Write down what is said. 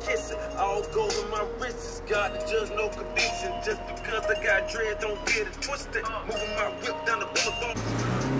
kissing. All gold in my wrist is God to judge, no conviction. Just because I got dread, don't get it twisted. Moving my whip down the boulevard.